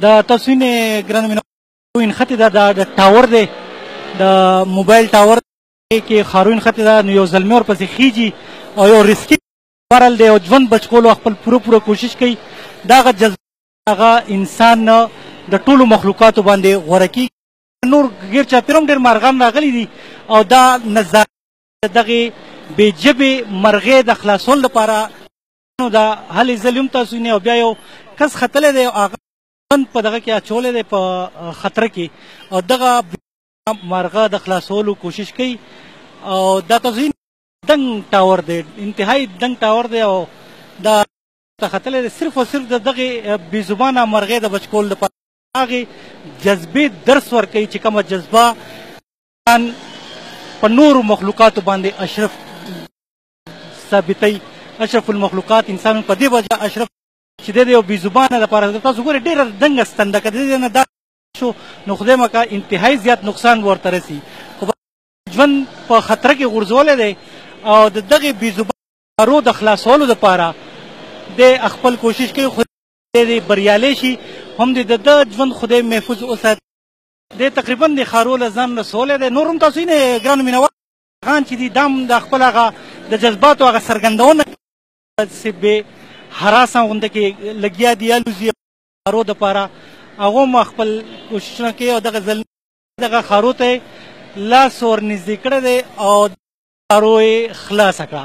دا تاسو نه ګران مینه خاروین خط دا د ټاور دی د موبایل ټاور کې خاروین خط دا نو یو زلمی ور پسې خیږي او یو ریسکی پرل دی او ژوند بچ کولو خپل پوره پوره کوشش کوي دغه جذبه هغه انسان نه د ټولو مخلوقاتو باندې غوره کیږي نور غیر چاپیره هم ډېر مارغان راغلي دي او دا نظر دغه بې ژبې مرغۍ د خلاصولو لپاره نو دا هلې ځلې هم تاسو وینئ او بیا یو کس ختلی دی او هغه بند په دغه کې اچولی دی په خطر کې او دغه مرغه د خلاصولو کوشش کوي او دا تاسو دنګ ټاور دی انتهایی دنګ ټاور دی او دا ختلی دی صرف او صرف د دغه بې زبانه مرغۍ د بچ کولو لپاره هغه جذبې درس ورکوي چې کومه جذبه په نورو مخلوقاتو باندې اشرف ثابتي اشرف المخلوقات انسان په دې وجه اشرف چې د یو بي زبانه لپاره تاسو ګوره ډیره دنګ ستنده کړي نه دا شو نو خدای مکه انتهایی زیات نقصان ورته رسی خو ژوند په خطر کې غورځولې دی او د دغه بي زبانه د خلاصولو لپاره د خپل کوشش کوي خو دې بریالي شي هم دې د ژوند خدای محفوظ اوسات دې تقریبا د خارو لزان رسولې ده نورم تاسو نه ګران مینوال خان چې دی دا هم د خپل هغه د جذباتو هغه څرګندونه چې به هراسان غونډه کې لګیا دی الوزي خارو د پاره هغه هم خپل کوششونه کوي او دغه ځل دغه خارو ته لاس ور نږدې کړی دی او خارو یې خلاصه کړه